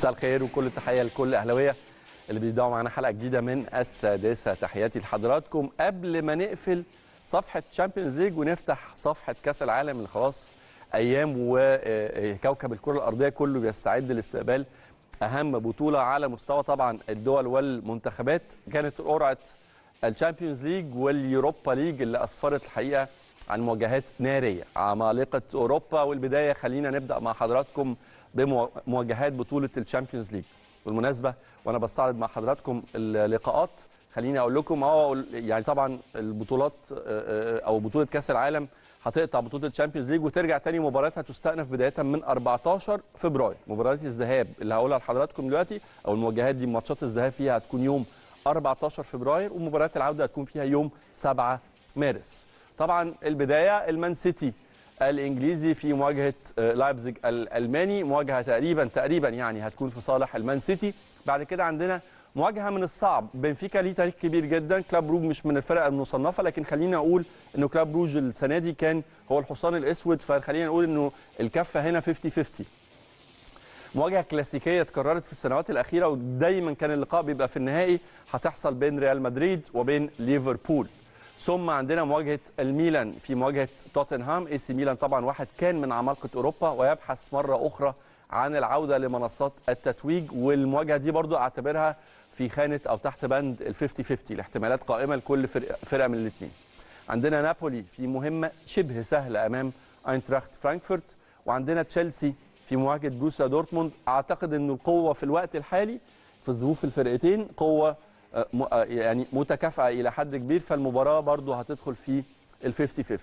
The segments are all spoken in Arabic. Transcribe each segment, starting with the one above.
مساء الخير وكل التحية لكل أهلاوية اللي بيبدأوا معانا حلقة جديدة من السادسة. تحياتي لحضراتكم. قبل ما نقفل صفحة Champions League ونفتح صفحة كأس العالم اللي خلاص أيام وكوكب الكرة الأرضية كله بيستعد لاستقبال أهم بطولة على مستوى طبعا الدول والمنتخبات. كانت قرعة ال Champions League وال Europa League اللي أسفرت الحقيقة عن مواجهات نارية. عمالقة أوروبا والبداية خلينا نبدأ مع حضراتكم بمواجهات بطولة ال Champions League. بالمناسبة وأنا بستعرض مع حضراتكم اللقاءات. خليني أقول لكم آه يعني طبعا البطولات أو بطولة كأس العالم هتقطع بطولة ال Champions League وترجع تاني مباراتها تستأنف بدايه من 14 فبراير. مباريات الذهاب اللي هقولها لحضراتكم دلوقتي أو المواجهات دي ماتشات الذهاب فيها هتكون يوم 14 فبراير ومباريات العودة هتكون فيها يوم 7 مارس. طبعا البداية المان سيتي الإنجليزي في مواجهة لايبزيج الألماني مواجهة تقريبا تقريبا يعني هتكون في صالح المان سيتي. بعد كده عندنا مواجهة من الصعب. بنفيكا ليه تاريخ كبير جدا. كلاب روج مش من الفرق المصنفة لكن خلينا أقول إنه كلاب روج السنة دي كان هو الحصان الأسود. فخلينا نقول إنه الكفة هنا 50 50 مواجهة كلاسيكية اتكررت في السنوات الأخيرة ودايما كان اللقاء بيبقى في النهائي. هتحصل بين ريال مدريد وبين ليفربول. ثم عندنا مواجهة الميلان في مواجهة توتنهام. إي سي ميلان طبعا واحد كان من عمالقة أوروبا ويبحث مرة أخرى عن العودة لمنصات التتويج. والمواجهة دي برضو أعتبرها في خانة أو تحت بند ال 50 50 الاحتمالات قائمة لكل فرقه, فرقة من الاثنين عندنا نابولي في مهمة شبه سهلة أمام أينتراخت فرانكفورت. وعندنا تشيلسي في مواجهة بروسيا دورتموند. أعتقد ان القوة في الوقت الحالي في ظروف الفرقتين قوة يعني متكافئة إلى حد كبير فالمباراة برضو هتدخل في ال 50 50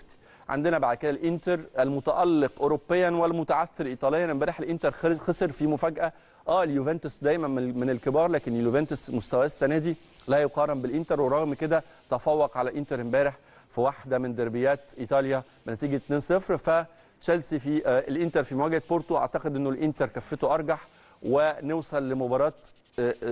عندنا بعد كده الإنتر المتألق اوروبيا والمتعثر ايطاليا. امبارح الإنتر خسر في مفاجأة. آه اليوفنتوس دايما من الكبار لكن اليوفنتوس مستواه السنة دي لا يقارن بالإنتر. ورغم كده تفوق على الانتر امبارح في واحدة من دربيات إيطاليا بنتيجة 2-0 فتشيلسي في آه الإنتر في مواجهة بورتو. أعتقد إنه الإنتر كفته أرجح ونوصل لمباراة آه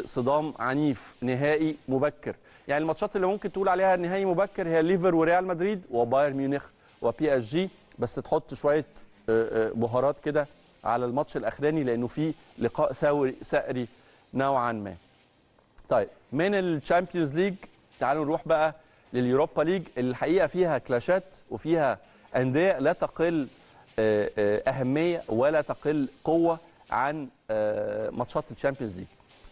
صدام عنيف نهائي مبكر يعني الماتشات اللي ممكن تقول عليها نهائي مبكر هي ليفر وريال مدريد وبايرن ميونخ وبي اس جي بس تحط شوية آه بهارات كده على الماتش الأخراني لأنه في لقاء ثأري ثأري نوعا ما. طيب من ال Champions League تعالوا نروح بقى لل Europa League اللي الحقيقة فيها كلاشات وفيها أندية لا تقل أهمية ولا تقل قوة عن ماتشات ال Champions League.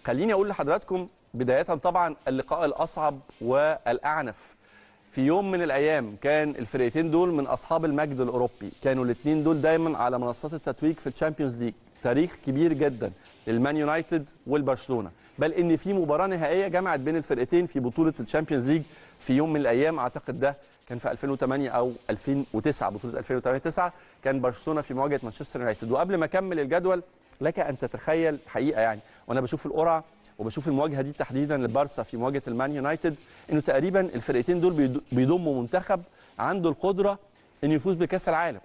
خليني أقول لحضراتكم بداية طبعا اللقاء الأصعب والأعنف. في يوم من الأيام كان الفرقتين دول من أصحاب المجد الأوروبي. كانوا الاثنين دول دايما على منصات التتويج في ال Champions League. تاريخ كبير جدا للمان يونايتد والبرشلونة. بل إن في مباراة نهائية جمعت بين الفرقتين في بطولة ال Champions League في يوم من الأيام أعتقد ده كان في 2008 أو 2009 بطولة 2008 9 كان برشلونة في مواجهة مانشستر يونايتد. وقبل ما أكمل الجدول لك أن تتخيل حقيقة يعني. وأنا بشوف القرعة وبشوف المواجهة دي تحديدا لبارسا في مواجهة المان يونايتد إنه تقريبا الفرقتين دول بيضموا منتخب عنده القدرة إنه يفوز بكأس العالم.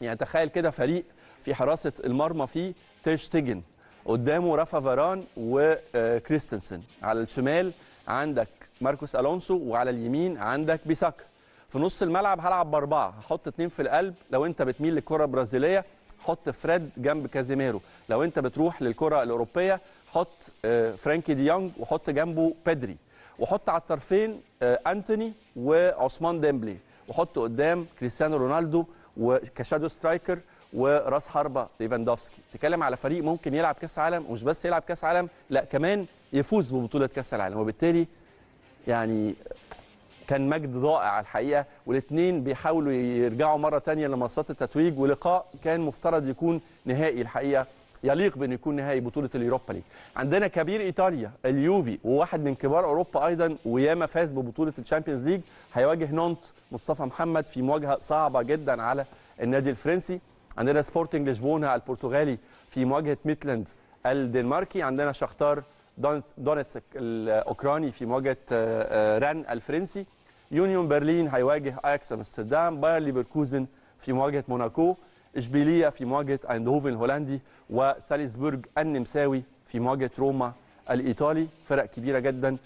يعني تخيل كده فريق في حراسة المرمى فيه تيرشتيجن قدامه رافا فاران وكريستنسن على الشمال عندك ماركوس ألونسو وعلى اليمين عندك بيساكا. في نص الملعب هلعب بأربعة هحط اثنين في القلب لو أنت بتميل للكرة البرازيلية. حط فريد جنب كازيميرو. لو انت بتروح للكرة الأوروبية حط فرانكي دي يونج وحط جنبه بيدري. وحط على الطرفين أنتوني وعثمان ديمبلي. وحط قدام كريستيانو رونالدو وك shadow striker وراس حربة ليفاندوفسكي. تتكلم على فريق ممكن يلعب كأس عالم ومش بس يلعب كأس عالم لا كمان يفوز ببطولة كأس العالم. وبالتالي يعني كان مجد ضائع الحقيقة والاثنين بيحاولوا يرجعوا مرة ثانية لمنصات التتويج ولقاء كان مفترض يكون نهائي الحقيقة يليق بانه يكون نهائي بطولة ال Europa League. عندنا كبير إيطاليا اليوفي وواحد من كبار أوروبا أيضا وياما فاز ببطولة ال Champions League هيواجه نونت مصطفى محمد في مواجهة صعبة جدا على النادي الفرنسي. عندنا سبورتنج لشبونة البرتغالي في مواجهة ميتلاند الدنماركي، عندنا شختار دونيتسك الأوكراني في مواجهه ران الفرنسي. يونيون برلين هيواجه أياكس أمستردام، باير ليفركوزن في مواجهه موناكو. إشبيلية في مواجهه أيندهوفن الهولندي وسالزبورج النمساوي في مواجهه روما الإيطالي فرق كبيرة جدا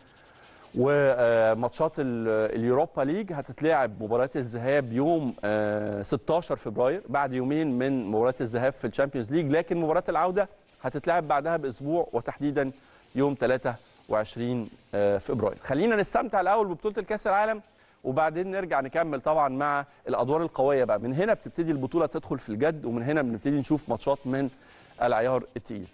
وماتشات ال Europa League هتتلعب مباريات الذهاب يوم 16 فبراير بعد يومين من مباريات الذهاب في ال Champions League لكن مباراة العودة هتتلعب بعدها بأسبوع وتحديدا يوم 23 آه، فبراير. خلينا نستمتع الأول ببطولة الكأس العالم وبعدين نرجع نكمل طبعا مع الأدوار القوية بقى. من هنا بتبتدي البطولة تدخل في الجد ومن هنا بنبتدي نشوف ماتشات من العيار التقيل.